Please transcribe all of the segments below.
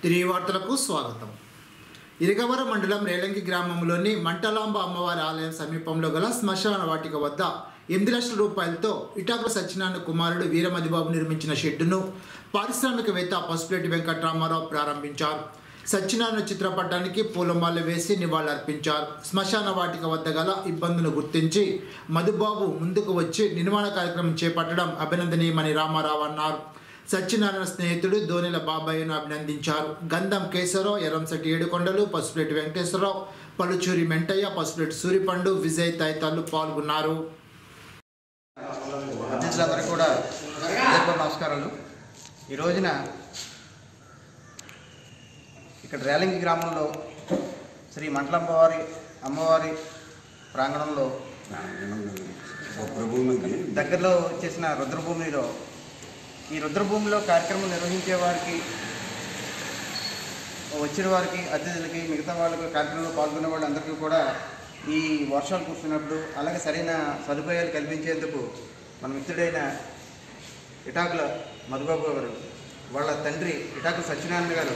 తిరిగి వార్తలకు స్వాగతం. ఇరగవర మండలం రేలంగి గ్రామంలోని మంటలాంబ అమ్మవారి ఆలయం సమీపంలో గల శ్మశాన వాటిక వద్ద ఎనిమిది లక్షల రూపాయలతో ఇటాకుల సత్యనారాయణ కుమారుడు వీరమదిబాబు నిర్మించిన షెడ్డును పారిశ్రామికవేత్త పసుపులేటి వెంకట్రామారావు ప్రారంభించారు. సత్యనారాయణ చిత్రపటానికి పూలమాల వేసి నివాళులర్పించారు. శ్మశాన వాటిక వద్ద గల ఇబ్బందులను గుర్తించి మధుబాబు ముందుకు వచ్చి నిర్మాణ కార్యక్రమం చేపట్టడం అభినందనీయమని రామారావు అన్నారు. సత్యనారాయణ స్నేహితుడు ధోనిల బాబాయ్యను అభినందించారు. గంధం కేశవరావు ఎర్రంశెట్టి ఏడుకొండలు పసుపులేటి వెంకటేశ్వరరావు పలుచూరి మెంటయ్య పసుపులేటి సూరిపండు విజయ్ తదితరులు పాల్గొన్నారు. కూడా నమస్కారాలు. ఈ రోజున ఇక్కడ రేలంగి గ్రామంలో శ్రీ మంటలమ్మవారి అమ్మవారి ప్రాంగణంలో దగ్గరలో చేసిన రుద్రభూమిలో ఈ రుద్రభూమిలో కార్యక్రమం నిర్వహించే వారికి వచ్చిన వారికి అతిథులకి మిగతా వాళ్ళకి కార్యక్రమంలో పాల్గొనే వాళ్ళందరికీ కూడా ఈ వర్షాలు కూర్చున్నప్పుడు అలాగే సరైన సదుపాయాలు కల్పించేందుకు మన మిత్రుడైన ఇటాకుల మధుబాబు గారు వాళ్ళ తండ్రి ఇటాకుల సత్యనారాయణ గారు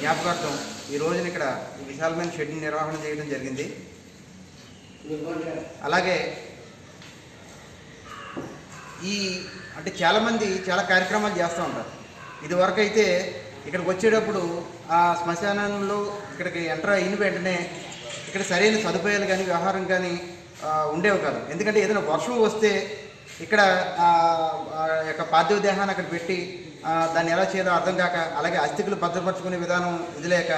జ్ఞాపకార్థం ఈ రోజున ఇక్కడ విశాలమైన షెడ్ నిర్వహణ చేయడం జరిగింది. అలాగే ఈ అంటే చాలామంది చాలా కార్యక్రమాలు చేస్తూ ఉంటారు. ఇదివరకు అయితే ఇక్కడికి వచ్చేటప్పుడు ఆ శ్మశానంలో ఇక్కడికి ఎంటర్ అయిన వెంటనే ఇక్కడ సరైన సదుపాయాలు కానీ వ్యవహారం కానీ ఉండేవి కాదు. ఎందుకంటే ఏదైనా వర్షం వస్తే ఇక్కడ ఆ, యొక్క పార్థివ దేహాన్ని అక్కడ పెట్టి దాన్ని ఎలా చేయాలో అర్థం కాక అలాగే అస్థికులు భద్రపరచుకునే విధానం ఇది లేక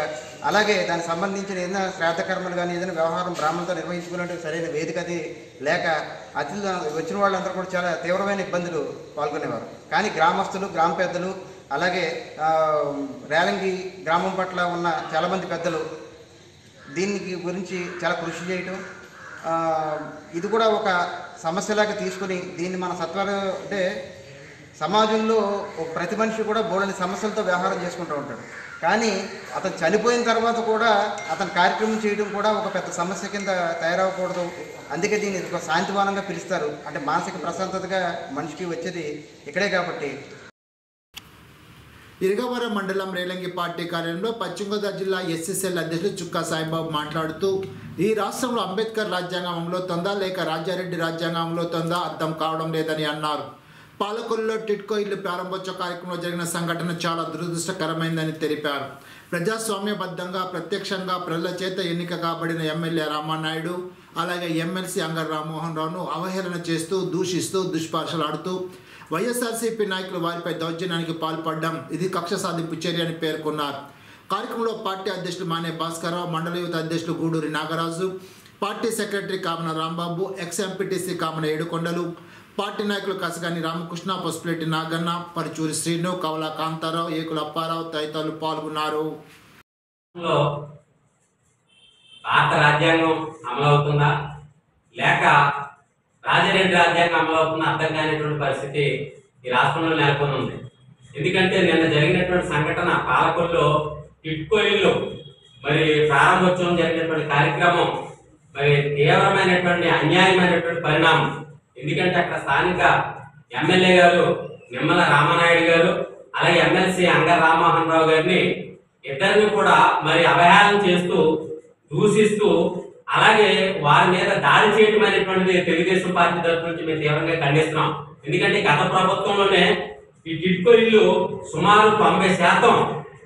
అలాగే దానికి సంబంధించిన ఏదైనా శ్రాద్ధ కర్మలు కానీ ఏదైనా వ్యవహారం బ్రాహ్మణులతో నిర్వహించుకునే సరైన వేదిక అది లేక అతిథులు వచ్చిన వాళ్ళందరూ కూడా చాలా తీవ్రమైన ఇబ్బందులు పాల్గొనేవారు. కానీ గ్రామస్తులు గ్రామ పెద్దలు అలాగే రేలంగి గ్రామం పట్ల ఉన్న చాలామంది పెద్దలు దీనికి గురించి చాలా కృషి చేయటం ఇది కూడా ఒక సమస్యలాగా తీసుకుని దీన్ని మన సత్వర అంటే సమాజంలో ఒక ప్రతి మనిషి కూడా బోలని సమస్యలతో వ్యవహారం చేసుకుంటూ ఉంటాడు. కానీ అతను చనిపోయిన తర్వాత కూడా అతను కార్యక్రమం చేయడం కూడా ఒక పెద్ద సమస్య కింద తయారవ్వకూడదు అందుకే దీన్ని ఒక శాంతివానంగా పిలుస్తారు. అంటే మానసిక ప్రశాంతతగా మనిషికి వచ్చేది ఇక్కడే కాబట్టి. ఇరగవరం మండలం రేలంగి పార్టీ కార్యాలయంలో పశ్చిమ గోదావరి జిల్లా ఎస్ఎస్ఎల్ అధ్యక్షులు చుక్కా సాయిబాబు మాట్లాడుతూ ఈ రాష్ట్రంలో అంబేద్కర్ రాజ్యాంగంలో తొందా లేక రాజారెడ్డి రాజ్యాంగంలో తొందా అర్థం కావడం లేదని అన్నారు. పాలకొల్లులో టిట్కో ఇల్లు ప్రారంభోత్సవ కార్యక్రమంలో జరిగిన సంఘటన చాలా దురదృష్టకరమైందని తెలిపారు. ప్రజాస్వామ్యబద్ధంగా ప్రత్యక్షంగా ప్రజల చేత ఎన్నిక కాబడిన ఎమ్మెల్యే రామానాయుడు అలాగే ఎమ్మెల్సీ అంగర్ రామ్మోహన్ రావును అవహేళన చేస్తూ దూషిస్తూ దుష్పార్షలాడుతూ వైఎస్ఆర్సీపీ నాయకులు వారిపై దౌర్జన్యానికి పాల్పడడం ఇది కక్ష సాధింపు చర్య అని పేర్కొన్నారు. కార్యక్రమంలో పార్టీ అధ్యక్షులు మానే భాస్కరరావు మండల యువత అధ్యక్షులు గూడూరి నాగరాజు పార్టీ సెక్రటరీ కామన రాంబాబు ఎక్స్ ఎంపీటీసీ కామన ఏడుకొండలు పార్టీ నాయకులు కసగాని రామకృష్ణ పసుపులెట్టి నాగన్న పరుచూరి శ్రీను కవల కాంతారావు ఏకుల అప్పారావు తదితరులు పాల్గొన్నారు. భారత రాజ్యాంగం అమలవుతుందా? లేక రాజరెడ్డి రాజ్యాంగం అమలవుతుందా? అర్థం కానిటువంటి పరిస్థితి ఈ రాష్ట్రంలో నెలకొని ఉంది. ఎందుకంటే నిన్న జరిగినటువంటి సంఘటన పాలకొల్లో ఇట్కోయిల్లో మరి ప్రారంభోత్సవం జరిగినటువంటి కార్యక్రమం మరి తీవ్రమైనటువంటి అన్యాయమైనటువంటి పరిణామం ఎందుకంటే అక్కడ స్థానిక ఎమ్మెల్యే గారు నిమ్మల రామనాయుడు గారు అలాగే ఎమ్మెల్సీ అంగ రామ్మోహన్ రావు గారిని ఇద్దరిని కూడా మరి అవహేళన చేస్తూ దూషిస్తూ అలాగే వారి మీద దాడి చేయటం అనేటువంటిది తెలుగుదేశం పార్టీ తరఫు నుంచి మేము తీవ్రంగా ఖండిస్తున్నాం. ఎందుకంటే గత ప్రభుత్వంలోనే ఈ టిట్కో ఇల్లు సుమారు తొంభై శాతం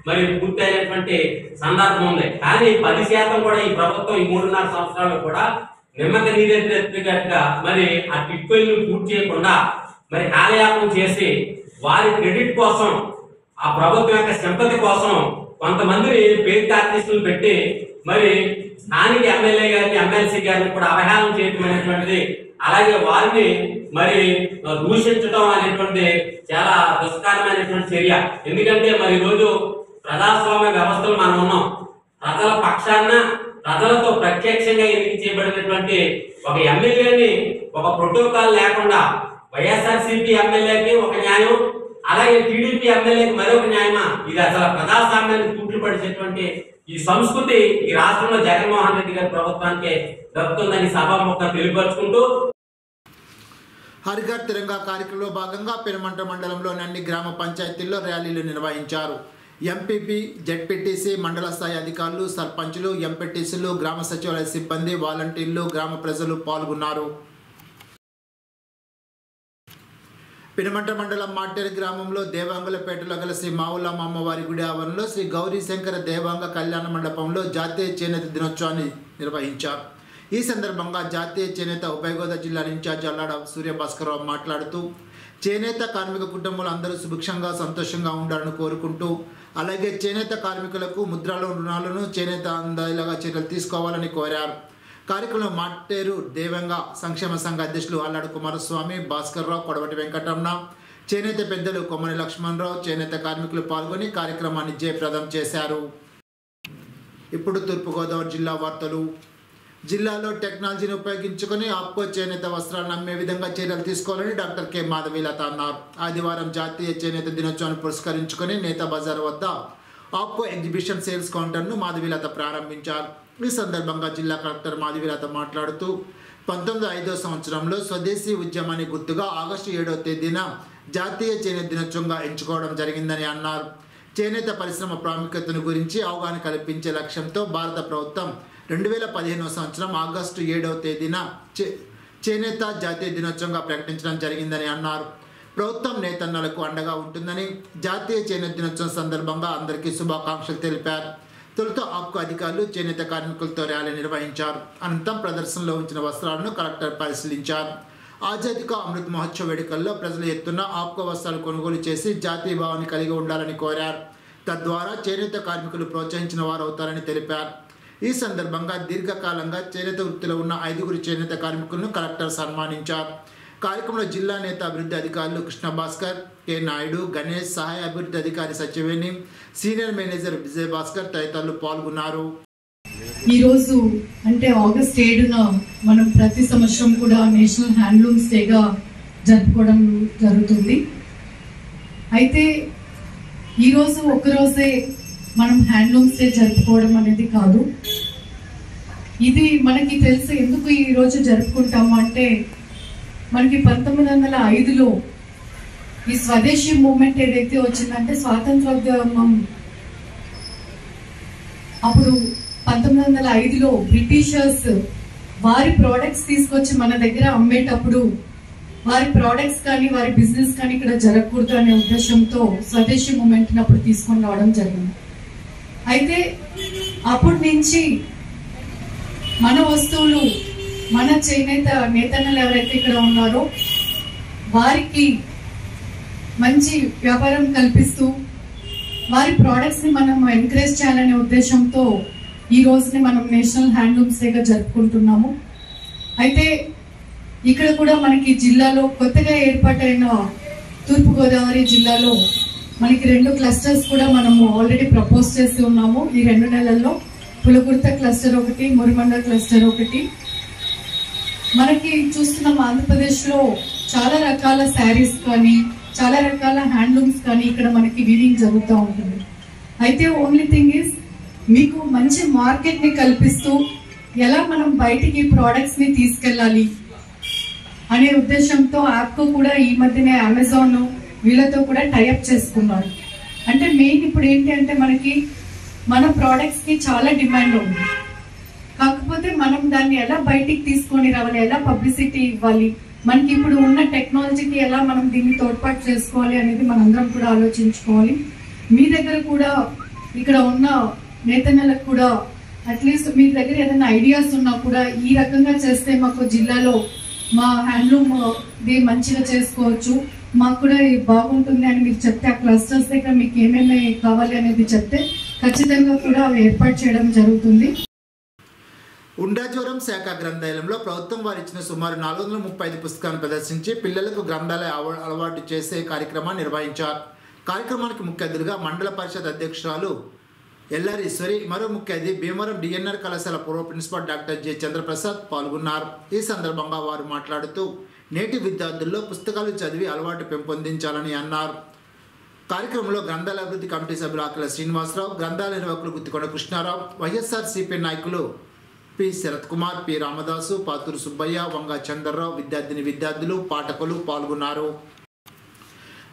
మరి పూర్తయినటువంటి సందర్భం ఉంది. కానీ పది శాతం కూడా ఈ ప్రభుత్వం ఈ మూడున్నర సంవత్సరాలు కూడా నిమ్మక నీరెత్తినట్టుగా మరి ఆ టిట్కో పూర్తి చేయకుండా మరి కాలయాపన చేసి వారి క్రెడిట్ కోసం ఆ ప్రభుత్వం యొక్క సింపతి కోసం కొంతమందిని పేరు ఆర్టిస్టులు పెట్టి మరి స్థానిక ఎమ్మెల్యే గారిని ఎమ్మెల్సీ గారిని కూడా అవహేళన చేయటం అనేటువంటిది అలాగే వారిని మరి దూషించడం అనేటువంటి చాలా దుష్కరమైనటువంటి చర్య. ఎందుకంటే మరి ఈరోజు ప్రజాస్వామ్య వ్యవస్థలు మనం ఉన్నాం. ప్రజల పక్షాన ప్రజలతో ప్రత్యక్షంగా ఎన్నిక చేయబడినటువంటి ఒక ఎమ్మెల్యేని ఒక ప్రోటోకాల్ లేకుండా వైఎస్ఆర్సీపీ ఎమ్మెల్యేకి ఒక న్యాయం అలాగే టీడీపీ ఎమ్మెల్యేకి మరొక న్యాయమా? ఇది అసలు ప్రజాస్వామ్యాన్ని తూట్లు ఈ సంస్కృతి ఈ రాష్ట్రంలో జగన్మోహన్ రెడ్డి గారి ప్రభుత్వానికి దక్కుతుందని సభాముఖంగా తెలియపరుచుకుంటూ హరిఘర్ తిరంగా కార్యక్రమంలో భాగంగా పెనుమంట మండలంలోని అన్ని గ్రామ పంచాయతీల్లో ర్యాలీలు నిర్వహించారు. ఎంపీపీ జడ్పీటీసీ మండల స్థాయి అధికారులు సర్పంచులు ఎంపీటీసీలు గ్రామ సచివాలయ సిబ్బంది వాలంటీర్లు గ్రామ ప్రజలు పాల్గొన్నారు. పినమంట మండలం మాటేరు గ్రామంలో దేవాంగులపేటలో గల శ్రీ మావులమ్మ అమ్మవారి గుడి ఆవరణలో శ్రీ గౌరీ శంకర దేవాంగ కళ్యాణ మండపంలో జాతీయ చేనేత దినోత్సవాన్ని నిర్వహించారు. ఈ సందర్భంగా జాతీయ చేనేత ఉభయ గోదావరి జిల్లా ఇన్ఛార్జ్ అల్లాడ సూర్యభాస్కరరావు మాట్లాడుతూ చేనేత కార్మిక కుటుంబాలు అందరూ సుభిక్షంగా సంతోషంగా ఉండాలని కోరుకుంటూ అలాగే చేనేత కార్మికులకు ముద్రాలు రుణాలను చేనేత అందేలాగా చర్యలు తీసుకోవాలని కోరారు. కార్యక్రమంలో మాటేరు దేవంగా సంక్షేమ సంఘ అధ్యక్షులు అల్లాడు కుమారస్వామి భాస్కర్రావు కొడవటి వెంకటరమణ చేనేత పెద్దలు కొమ్మని లక్ష్మణరావు చేనేత కార్మికులు పాల్గొని కార్యక్రమాన్ని జయప్రదం చేశారు. ఇప్పుడు తూర్పుగోదావరి జిల్లా వార్తలు. జిల్లాలో టెక్నాలజీని ఉపయోగించుకొని ఆప్కో చేనేత వస్త్రాలను అమ్మే విధంగా చర్యలు తీసుకోవాలని డాక్టర్ కె. మాధవీలత అన్నారు. ఆదివారం జాతీయ చేనేత దినోత్సవాన్ని పురస్కరించుకుని నేత బజార్ వద్ద ఆప్కో ఎగ్జిబిషన్ సేల్స్ కౌంటర్ను మాధవీలత ప్రారంభించారు. ఈ సందర్భంగా జిల్లా కలెక్టర్ మాధవీలత మాట్లాడుతూ పంతొమ్మిది ఐదో సంవత్సరంలో స్వదేశీ ఉద్యమాన్ని గుర్తుగా ఆగస్టు ఏడవ తేదీన జాతీయ చేనేత దినోత్సవంగా ఎంచుకోవడం జరిగిందని అన్నారు. చేనేత పరిశ్రమ ప్రాముఖ్యతను గురించి అవగాహన కల్పించే లక్ష్యంతో భారత ప్రభుత్వం రెండు వేల పదిహేనవ సంవత్సరం ఆగస్టు ఏడవ తేదీన చే చేనేత జాతీయ దినోత్సవంగా ప్రకటించడం జరిగిందని అన్నారు. ప్రభుత్వం నేతన్నలకు అండగా ఉంటుందని జాతీయ చేనేత దినోత్సవం సందర్భంగా అందరికీ శుభాకాంక్షలు తెలిపారు. తొలుత ఆప్కు అధికారులు చేనేత కార్మికులతో ర్యాలీ నిర్వహించారు. అనంతరం ప్రదర్శనలో ఉంచిన వస్త్రాలను కలెక్టర్ పరిశీలించారు. ఆజాదిక అమృత్ మహోత్సవ వేడుకల్లో ప్రజలు ఎత్తున ఆప్కో వస్త్రాలు కొనుగోలు చేసి జాతీయ భావాన్ని కలిగి ఉండాలని కోరారు. తద్వారా చేనేత కార్మికులు ప్రోత్సహించిన వారు అవుతారని తెలిపారు. ఈ సందర్భంగా దీర్ఘకాలంగా చేనేత వృత్తిలో ఉన్న ఐదుగురు చేనేత కార్మికులను కలెక్టర్ సన్మానించారు. కార్యక్రమంలో జిల్లా నేత అభివృద్ధి అధికారులు కృష్ణ భాస్కర్ కె నాయుడు గణేష్ సహాయ అభివృద్ధి అధికారి సత్యవేణి సీనియర్ మేనేజర్ విజయ్ భాస్కర్ తదితరులు పాల్గొన్నారు. ఈరోజు అంటే ఆగస్ట్ ఏడున మనం ప్రతి సంవత్సరం కూడా నేషనల్ హ్యాండ్లూమ్స్ డేగా జరుపుకోవడం జరుగుతుంది. అయితే ఈరోజు ఒక్కరోజే మనం హ్యాండ్లూమ్స్ డే జరుపుకోవడం అనేది కాదు. ఇది మనకి తెలుసు ఎందుకు ఈ రోజు జరుపుకుంటాము అంటే మనకి పంతొమ్మిది వందల ఐదులో ఈ స్వదేశీ మూమెంట్ ఏదైతే వచ్చిందంటే స్వాతంత్రోద్యమం. అప్పుడు పంతొమ్మిది వందల ఐదులో బ్రిటిషర్స్ వారి ప్రోడక్ట్స్ తీసుకొచ్చి మన దగ్గర అమ్మేటప్పుడు వారి ప్రోడక్ట్స్ కానీ వారి బిజినెస్ కానీ ఇక్కడ జరగకూడదు అనే ఉద్దేశంతో స్వదేశీ మూమెంట్ అప్పుడు తీసుకొని రావడం జరిగింది. అయితే అప్పటి నుంచి మన వస్తువులు మన చేనేత నేతన్నలు ఎవరైతే ఇక్కడ ఉన్నారో వారికి మంచి వ్యాపారం కల్పిస్తూ వారి ప్రోడక్ట్స్ని మనం ఎంకరేజ్ చేయాలనే ఉద్దేశంతో ఈ రోజుని మనం నేషనల్ హ్యాండ్లూమ్స్ డేగా జరుపుకుంటున్నాము. అయితే ఇక్కడ కూడా మనకి జిల్లాలో కొత్తగా ఏర్పాటైన తూర్పుగోదావరి జిల్లాలో మనకి రెండు క్లస్టర్స్ కూడా మనము ఆల్రెడీ ప్రపోజ్ చేసి ఉన్నాము. ఈ రెండు నెలల్లో పులకుర్త క్లస్టర్ ఒకటి మురిమండ క్లస్టర్ ఒకటి. మనకి చూస్తున్నాం ఆంధ్రప్రదేశ్లో చాలా రకాల శారీస్ కానీ చాలా రకాల హ్యాండ్లూమ్స్ కానీ ఇక్కడ మనకి వీవింగ్ జరుగుతూ ఉంటుంది. అయితే ఓన్లీ థింగ్ ఈజ్ మీకు మంచి మార్కెట్ని కల్పిస్తూ ఎలా మనం బయటికి ప్రోడక్ట్స్ని తీసుకెళ్ళాలి అనే ఉద్దేశంతో యాప్కు కూడా ఈ మధ్యనే అమెజాన్ వీళ్ళతో కూడా టైఅప్ చేసుకున్నారు. అంటే మెయిన్ ఇప్పుడు ఏంటి అంటే మనకి మన ప్రోడక్ట్స్కి చాలా డిమాండ్ ఉంది. కాకపోతే మనం దాన్ని ఎలా బయటికి తీసుకొని రావాలి ఎలా పబ్లిసిటీ ఇవ్వాలి మనకి ఇప్పుడు ఉన్న టెక్నాలజీకి ఎలా మనం దీన్ని తోడ్పాటు చేసుకోవాలి అనేది మనందరం కూడా ఆలోచించుకోవాలి. మీ దగ్గర కూడా ఇక్కడ ఉన్న నేతన్నలకు కూడా అట్లీస్ట్ మీ దగ్గర ఏదైనా ఐడియాస్ ఉన్నా కూడా ఈ రకంగా చేస్తే మాకు జిల్లాలో మా హ్యాండ్లూమ్ ఇది మంచిగా చేసుకోవచ్చు. మాకు కూడా ఇది బాగుంటుంది అని మీరు చెప్తే ఆ క్లస్టర్స్ దగ్గర మీకు ఏమేమి కావాలి అనేది చెప్తే ఖచ్చితంగా కూడా అవి ఏర్పాటు చేయడం జరుగుతుంది. ఉండాజ్వరం శాఖ గ్రంథాలయంలో ప్రభుత్వం వారు ఇచ్చిన సుమారు నాలుగు వందల ముప్పై ఐదు పుస్తకాలను ప్రదర్శించి పిల్లలకు గ్రంథాలయ అవ- అలవాటు చేసే కార్యక్రమాన్ని నిర్వహించారు. కార్యక్రమానికి ముఖ్య అతిథిగా మండల పరిషత్ అధ్యక్షురాలు ఎల్ఆర్ఈశ్వరి మరో ముఖ్య అతిథి భీమవరం డిఎన్ఆర్ కళాశాల పూర్వ ప్రిన్సిపాల్ డాక్టర్ జె చంద్రప్రసాద్ పాల్గొన్నారు. ఈ సందర్భంగా వారు మాట్లాడుతూ నేటి విద్యార్థుల్లో పుస్తకాలు చదివి అలవాటు పెంపొందించాలని అన్నారు. కార్యక్రమంలో గ్రంథాల అభివృద్ధి కమిటీ సభ్యులు ఆకల శ్రీనివాసరావు గ్రంథాల నిర్వాహకులు గుత్తికొండ కృష్ణారావు వైఎస్ఆర్ సిపి నాయకులు పి. శరత్ కుమార్ పి. రామదాసు పాతూరు సుబ్బయ్య వంగ చంద్రరావు విద్యార్థిని విద్యార్థులు పాఠకులు పాల్గొన్నారు.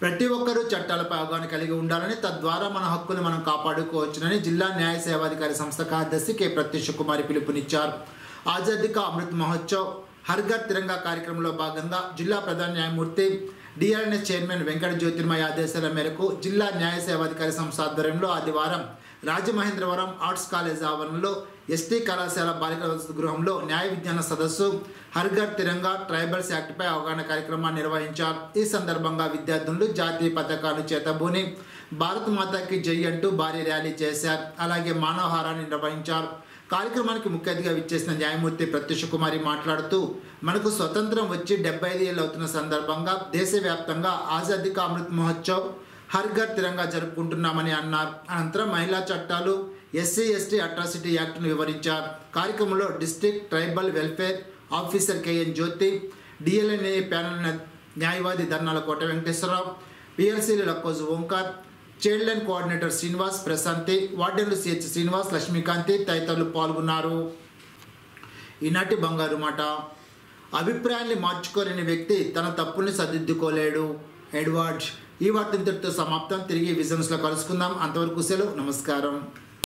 ప్రతి ఒక్కరూ చట్టాలపై అవగాహన కలిగి ఉండాలని తద్వారా మన హక్కులు మనం కాపాడుకోవచ్చునని జిల్లా న్యాయ సేవాధికారి సంస్థ కార్యదర్శి కె. ప్రత్యూష్ కుమారి పిలుపునిచ్చారు. ఆజాదీ కా అమృత్ మహోత్సవ్ హర్ఘర్ తిరంగా కార్యక్రమంలో భాగంగా జిల్లా ప్రధాన న్యాయమూర్తి డిఆర్ఎన్ఎస్ చైర్మన్ వెంకట జ్యోతిర్మయ ఆదేశాల మేరకు జిల్లా న్యాయ సేవాధికారి సంస్థ ఆధ్వర్యంలో ఆదివారం రాజమహేంద్రవరం ఆర్ట్స్ కాలేజ్ ఆవరణలో ఎస్టీ కళాశాల బాలికల వసతి గృహంలో న్యాయ విజ్ఞాన సదస్సు హర్ఘర్ తిరంగా ట్రైబల్స్ యాక్ట్పై అవగాహన కార్యక్రమాన్ని నిర్వహించారు. ఈ సందర్భంగా విద్యార్థులు జాతీయ పథకాలు చేతబూని భారత్ మాతాకి జై అంటూ భారీ ర్యాలీ చేశారు. అలాగే మానవహారాన్ని నిర్వహించారు. కార్యక్రమానికి ముఖ్య అతిథిగా విచ్చేసిన న్యాయమూర్తి ప్రత్యూష కుమారి మాట్లాడుతూ మనకు స్వతంత్రం వచ్చి డెబ్బై ఐదు ఏళ్ళు అవుతున్న సందర్భంగా దేశవ్యాప్తంగా ఆజాదీ కా అమృత్ మహోత్సవ్ హర్ ఘర్ తిరంగా జరుపుకుంటున్నామని అన్నారు. అనంతరం మహిళా చట్టాలు ఎస్సీ ఎస్టీ అట్రాసిటీ యాక్ట్ను వివరించారు. కార్యక్రమంలో district tribal welfare officer KN Jyothi DLNA panel న్యాయవాది Dharnala Kota Venkateswararao పిఎల్సీలు Lakkoju Omkar child line coordinator Srinivas Prashanti వార్డెన్లు CH Srinivas Lakshmikanthi తదితరులు పాల్గొన్నారు. ఈనాటి బంగారు మాట. అభిప్రాయాన్ని మార్చుకోలేని వ్యక్తి తన తప్పుల్ని సర్దిద్దుకోలేడు. ఎడ్వర్డ్ ఈ వార్త ఇంతటితో సమాప్తం. తిరిగి విజన్స్లో కలుసుకుందాం. అంతవరకు సెలవు. నమస్కారం.